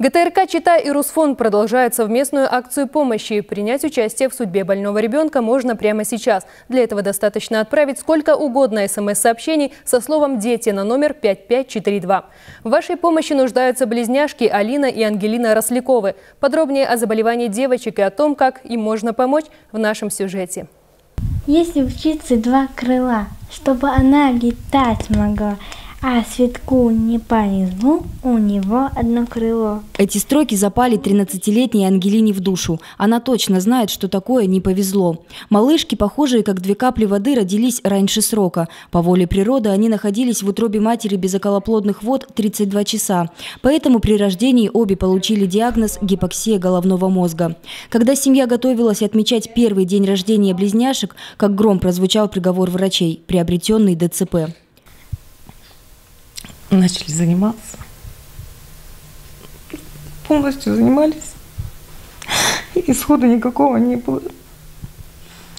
ГТРК «Чита» и Русфонд продолжают совместную акцию помощи. Принять участие в судьбе больного ребенка можно прямо сейчас. Для этого достаточно отправить сколько угодно смс-сообщений со словом «Дети» на номер 5542. В вашей помощи нуждаются близняшки Алина и Ангелина Росляковы. Подробнее о заболевании девочек и о том, как им можно помочь в нашем сюжете. Если учиться два крыла, чтобы она летать могла – а Светку не повезло, у него одно крыло. Эти строки запали 13-летней Ангелине в душу. Она точно знает, что такое не повезло. Малышки, похожие как две капли воды, родились раньше срока. По воле природы они находились в утробе матери без околоплодных вод 32 часа. Поэтому при рождении обе получили диагноз гипоксия головного мозга. Когда семья готовилась отмечать первый день рождения близняшек, как гром прозвучал приговор врачей, приобретенный ДЦП начали заниматься. Полностью занимались. Исхода никакого не было.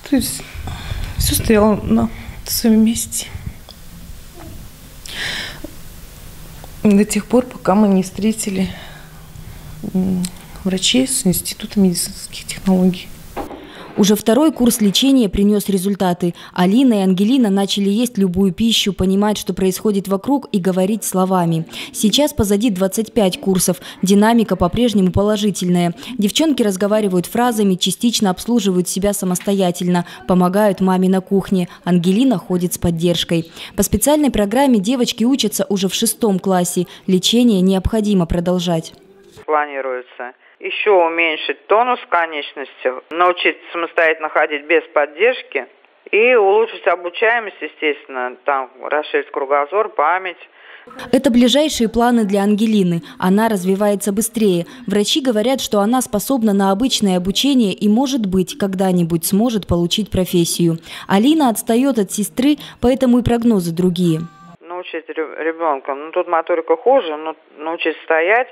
То есть все стояло на своем месте. До тех пор, пока мы не встретили врачей с Института медицинских технологий. Уже второй курс лечения принес результаты. Алина и Ангелина начали есть любую пищу, понимать, что происходит вокруг и говорить словами. Сейчас позади 25 курсов. Динамика по-прежнему положительная. Девчонки разговаривают фразами, частично обслуживают себя самостоятельно, помогают маме на кухне. Ангелина ходит с поддержкой. По специальной программе девочки учатся уже в шестом классе. Лечение необходимо продолжать. Планируется еще уменьшить тонус конечности, научиться самостоятельно ходить без поддержки и улучшить обучаемость, естественно, там расширить кругозор, память. Это ближайшие планы для Ангелины. Она развивается быстрее. Врачи говорят, что она способна на обычное обучение и, может быть, когда-нибудь сможет получить профессию. Алина отстает от сестры, поэтому и прогнозы другие. Научить ребенка, ну тут моторика хуже, но научить стоять,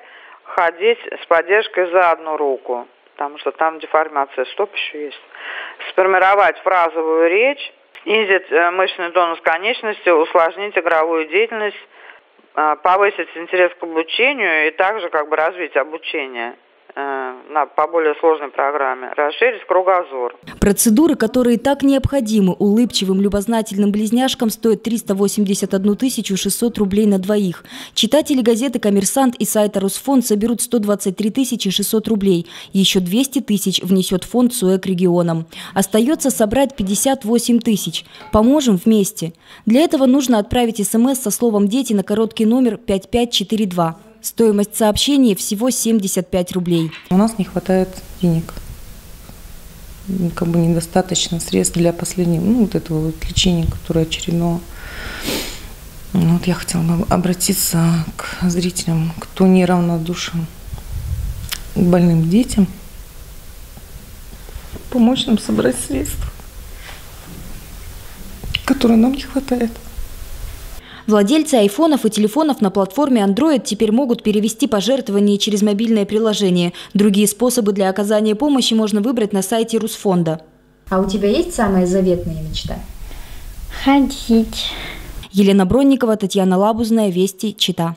ходить с поддержкой за одну руку, потому что там деформация стоп еще есть. Сформировать фразовую речь, снизить э, мышечный тонус конечности, усложнить игровую деятельность, э, повысить интерес к обучению и также как бы развить обучение. Э, на, по более сложной программе, расширить кругозор. Процедуры, которые так необходимы улыбчивым, любознательным близняшкам, стоят 381 600 рублей на двоих. Читатели газеты «Коммерсант» и сайта «Русфонд» соберут 123 600 рублей. Еще 200 тысяч внесет фонд СУЭК регионам. Остается собрать 58 тысяч. Поможем вместе. Для этого нужно отправить смс со словом «Дети» на короткий номер 5542. Стоимость сообщения всего 75 рублей. У нас не хватает денег. Как бы недостаточно средств для последнего, ну, вот этого вот лечения, которое очередного. Ну, вот я хотела бы обратиться к зрителям, кто неравнодушен к больным детям, помочь нам собрать средства, которые нам не хватает. Владельцы айфонов и телефонов на платформе Android теперь могут перевести пожертвования через мобильное приложение. Другие способы для оказания помощи можно выбрать на сайте Русфонда. А у тебя есть самая заветная мечта? Ходить. Елена Бронникова, Татьяна Лабузная, Вести, Чита.